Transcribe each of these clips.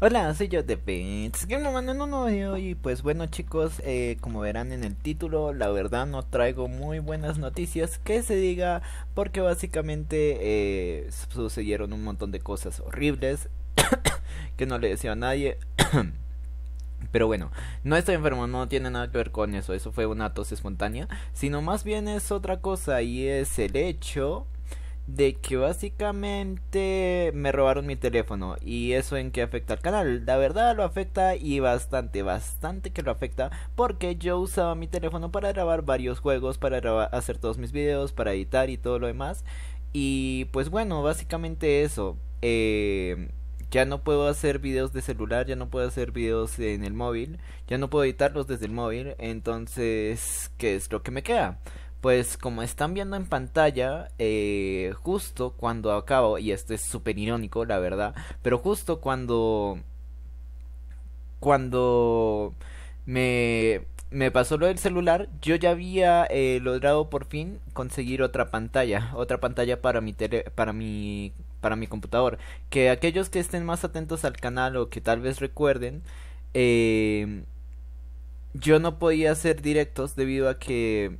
Hola, soy yo de Pets que me mandan un audio y pues bueno chicos, eh, como verán en el título, la verdad no traigo muy buenas noticias que se diga porque básicamente eh, sucedieron un montón de cosas horribles que no le decía a nadie. Pero bueno, no estoy enfermo, no tiene nada que ver con eso, eso fue una tos espontánea, sino más bien es otra cosa y es el hecho de que básicamente me robaron mi teléfono y eso en qué afecta al canal. La verdad lo afecta y bastante, bastante que lo afecta porque yo usaba mi teléfono para grabar varios juegos, para hacer todos mis videos, para editar y todo lo demás. Y pues bueno, básicamente eso. Eh, ya no puedo hacer videos de celular, ya no puedo hacer videos en el móvil, ya no puedo editarlos desde el móvil, entonces, ¿qué es lo que me queda? Pues como están viendo en pantalla, eh, justo cuando acabo, y esto es súper irónico, la verdad, pero justo cuando... Cuando me, me pasó lo del celular, yo ya había eh, logrado por fin conseguir otra pantalla, otra pantalla para mi tele, para mi para mi computador. Que aquellos que estén más atentos al canal o que tal vez recuerden, eh, yo no podía hacer directos debido a que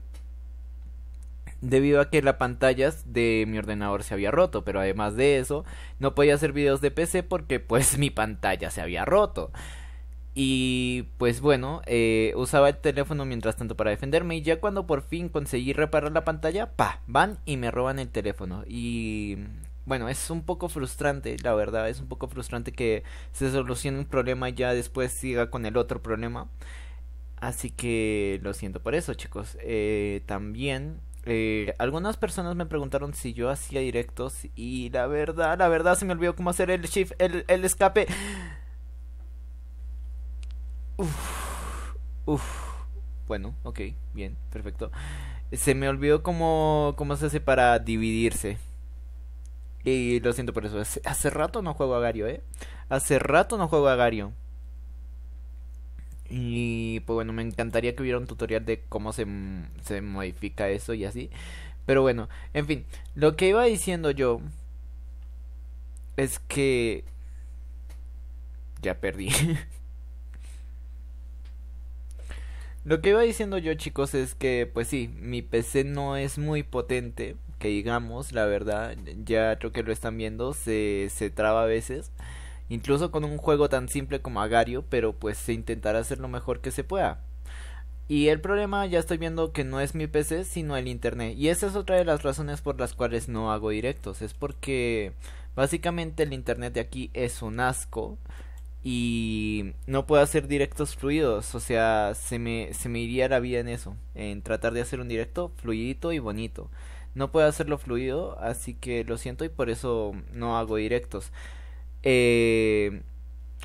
debido a que la pantalla de mi ordenador se había roto, pero además de eso, no podía hacer videos de PC porque pues mi pantalla se había roto. Y pues bueno, eh, usaba el teléfono mientras tanto para defenderme y ya cuando por fin conseguí reparar la pantalla, pa, van y me roban el teléfono. Y bueno, es un poco frustrante, la verdad, es un poco frustrante que se solucione un problema y ya después siga con el otro problema. Así que lo siento por eso, chicos. Eh, también eh, algunas personas me preguntaron si yo hacía directos y la verdad, la verdad se me olvidó cómo hacer el shift, el, el escape. Uf, uf. Bueno, ok, bien, perfecto. Se me olvidó cómo, cómo se hace para dividirse. Y lo siento por eso. Hace rato no juego a Gario, ¿eh? Hace rato no juego a Gario. Y pues bueno, me encantaría que hubiera un tutorial de cómo se, se modifica eso y así. Pero bueno, en fin, lo que iba diciendo yo es que... Ya perdí. lo que iba diciendo yo chicos es que pues sí, mi PC no es muy potente, que digamos, la verdad, ya creo que lo están viendo, se, se traba a veces incluso con un juego tan simple como Agario, pero pues se intentará hacer lo mejor que se pueda. Y el problema ya estoy viendo que no es mi PC, sino el internet. Y esa es otra de las razones por las cuales no hago directos. Es porque básicamente el internet de aquí es un asco. Y no puedo hacer directos fluidos. O sea, se me, se me iría la vida en eso. En tratar de hacer un directo fluidito y bonito. No puedo hacerlo fluido, así que lo siento y por eso no hago directos. Eh,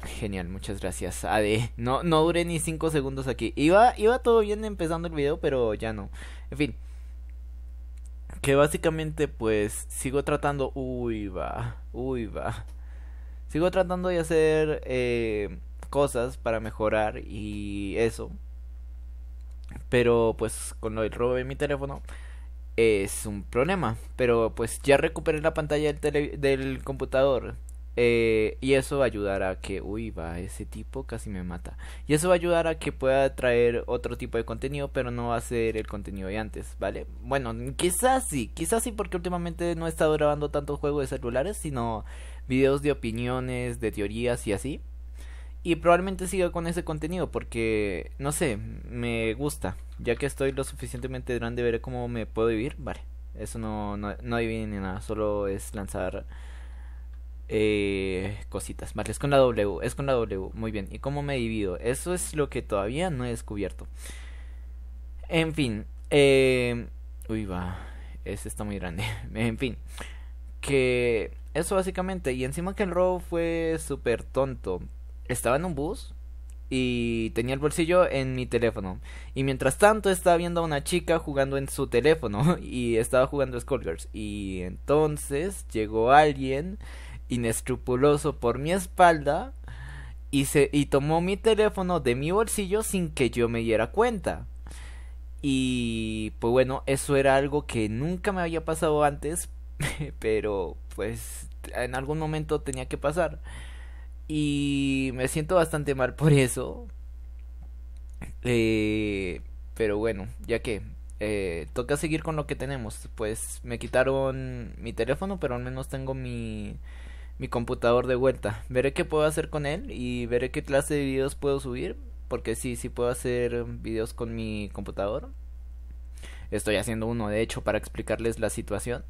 genial, muchas gracias, Ade. No, no duré ni 5 segundos aquí. Iba, iba todo bien empezando el video, pero ya no. En fin. Que básicamente pues sigo tratando... Uy, va. Uy, va. Sigo tratando de hacer eh, cosas para mejorar y eso. Pero pues con lo del robo de mi teléfono es un problema. Pero pues ya recuperé la pantalla del computador. Eh, y eso va a ayudar a que, uy, va, ese tipo casi me mata. Y eso va a ayudar a que pueda traer otro tipo de contenido, pero no va a ser el contenido de antes, ¿vale? Bueno, quizás sí, quizás sí, porque últimamente no he estado grabando tantos juegos de celulares, sino videos de opiniones, de teorías y así. Y probablemente siga con ese contenido porque, no sé, me gusta. Ya que estoy lo suficientemente grande, veré cómo me puedo vivir. Vale, eso no, no, no nada, solo es lanzar eh, cositas. Vale, es con la W, es con la W. Muy bien. ¿Y cómo me divido? Eso es lo que todavía no he descubierto. En fin. Eh, uy, va. Ese está muy grande. en fin. Que eso básicamente. Y encima que el robo fue súper tonto. Estaba en un bus y tenía el bolsillo en mi teléfono. Y mientras tanto estaba viendo a una chica jugando en su teléfono y estaba jugando Skullgirls. Y entonces llegó alguien inescrupuloso por mi espalda y, se, y tomó mi teléfono de mi bolsillo sin que yo me diera cuenta. Y pues bueno, eso era algo que nunca me había pasado antes, pero pues en algún momento tenía que pasar. Y me siento bastante mal por eso. Eh, pero bueno, ya que eh, toca seguir con lo que tenemos. Pues me quitaron mi teléfono, pero al menos tengo mi, mi computador de vuelta. Veré qué puedo hacer con él y veré qué clase de videos puedo subir. Porque sí, sí puedo hacer videos con mi computador. Estoy haciendo uno, de hecho, para explicarles la situación.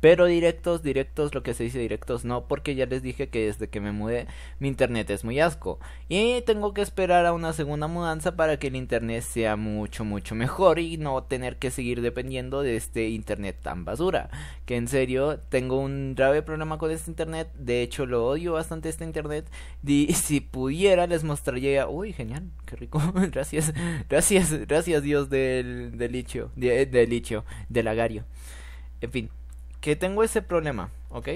Pero directos, directos, lo que se dice directos no, porque ya les dije que desde que me mudé mi internet es muy asco. Y tengo que esperar a una segunda mudanza para que el internet sea mucho, mucho mejor y no tener que seguir dependiendo de este internet tan basura. Que en serio, tengo un grave problema con este internet. De hecho, lo odio bastante este internet. Y si pudiera, les mostraría. Uy, genial, qué rico. gracias, gracias, gracias Dios del, del licho, del licho, del agario. En fin que tengo ese problema, ¿ok?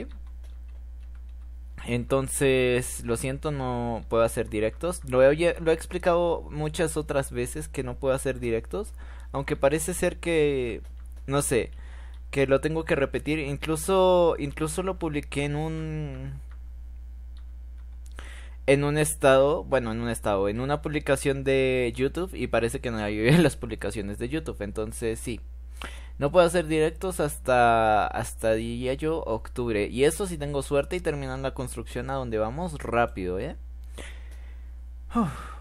Entonces, lo siento, no puedo hacer directos. Lo he, lo he explicado muchas otras veces que no puedo hacer directos. Aunque parece ser que, no sé, que lo tengo que repetir. Incluso, incluso lo publiqué en un, en un estado, bueno, en un estado, en una publicación de YouTube y parece que no hay las publicaciones de YouTube. Entonces, sí. No puedo hacer directos hasta, hasta diría yo, octubre. Y eso si tengo suerte y terminan la construcción a donde vamos rápido, ¿eh?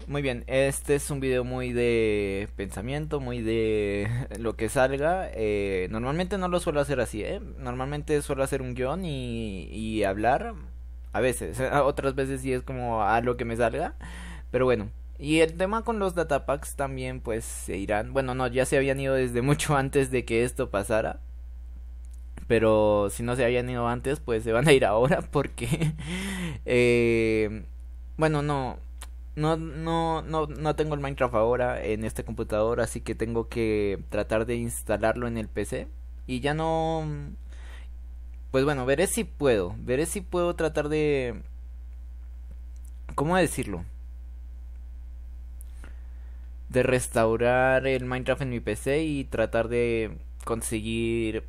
muy bien, este es un video muy de pensamiento, muy de lo que salga. Eh, normalmente no lo suelo hacer así, ¿eh? Normalmente suelo hacer un guion y, y hablar. A veces, otras veces sí es como a lo que me salga. Pero bueno, y el tema con los datapacks también pues se irán. Bueno, no, ya se habían ido desde mucho antes de que esto pasara. Pero si no se habían ido antes, pues se van a ir ahora porque... eh, bueno, no, no, no, no, no tengo el Minecraft ahora en este computador, así que tengo que tratar de instalarlo en el PC. Y ya no... Pues bueno, veré si puedo. Veré si puedo tratar de... ¿Cómo decirlo? De restaurar el Minecraft en mi PC y tratar de conseguir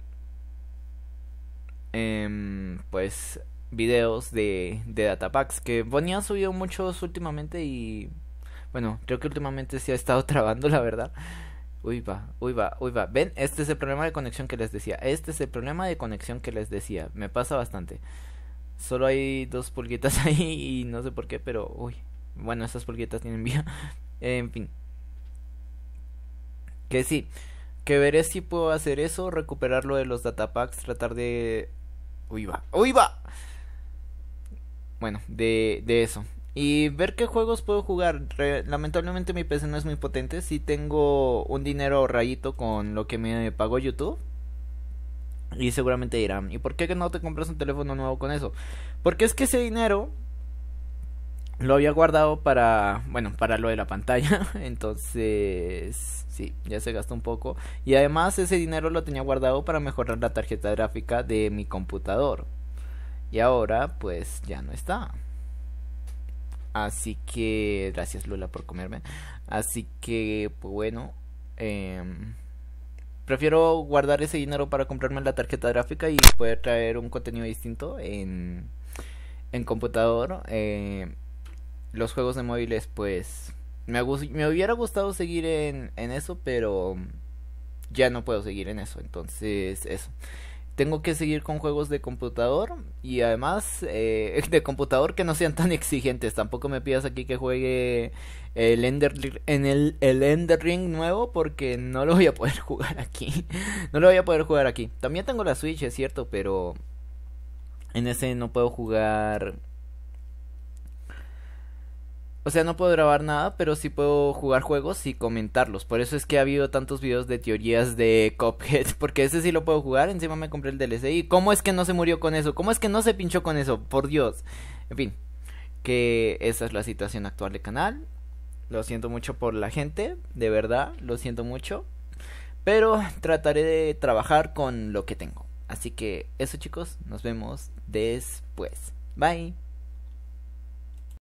eh, pues videos de, de datapacks que Bonnie ha subido muchos últimamente y bueno creo que últimamente se ha estado trabando la verdad. Uy va uy va uy va. Ven este es el problema de conexión que les decía. Este es el problema de conexión que les decía. Me pasa bastante. Solo hay dos pulguitas ahí y no sé por qué pero uy bueno esas pulguitas tienen vía en fin que sí, que veré si puedo hacer eso, recuperar lo de los datapacks, tratar de... Uy, va, uy, va. Bueno, de, de eso. Y ver qué juegos puedo jugar. lamentablemente mi PC no es muy potente. Si tengo un dinero ahorradito con lo que me pagó YouTube. Y seguramente dirán, ¿y por qué no te compras un teléfono nuevo con eso? Porque es que ese dinero lo había guardado para, bueno, para lo de la pantalla. Entonces, sí, ya se gastó un poco. Y además ese dinero lo tenía guardado para mejorar la tarjeta gráfica de mi computador. Y ahora, pues ya no está. Así que, gracias Lula por comerme. Así que, pues bueno, em, prefiero guardar ese dinero para comprarme la tarjeta gráfica y poder traer un contenido distinto en, en computador. Eh, los juegos de móviles, pues me, hubiera gustado seguir en, en eso, pero ya no puedo seguir en eso. Entonces, eso. Tengo que seguir con juegos de computador y además eh, de computador que no sean tan exigentes. Tampoco me pidas aquí que juegue el Ender, en el, el Ender Ring nuevo porque no lo voy a poder jugar aquí. no lo voy a poder jugar aquí. También tengo la Switch, es cierto, pero en ese no puedo jugar o sea, no puedo grabar nada, pero sí puedo jugar juegos y comentarlos. Por eso es que ha habido tantos videos de teorías de Cuphead. Porque ese sí lo puedo jugar. Encima me compré el DLC. ¿Y cómo es que no se murió con eso? ¿Cómo es que no se pinchó con eso? Por Dios. En fin. Que esa es la situación actual del canal. Lo siento mucho por la gente. De verdad. Lo siento mucho. Pero trataré de trabajar con lo que tengo. Así que eso chicos. Nos vemos después. Bye.